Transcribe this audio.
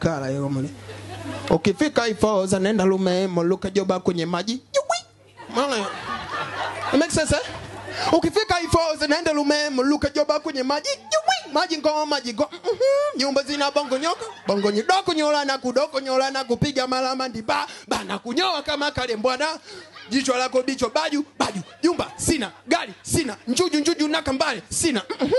kala hiyo mle ukifika ifoza nenda lumemo luka joba kwenye maji. Yui. Maana It makes sense eh? ukifika ifoza nenda lumemo luka joba kwenye maji. Yui. maji ngoma maji go mm-hmm. nyumba zina bongo nyoka. Bongo nyidoko nyola na kudoko nyola na kupiga malama ndiba. Bana kunyoa kama kale mbwana. Jicho lako bicho baju baju. Jumba sina. Gari sina. Njuju njuju na kambale sina. Mhm.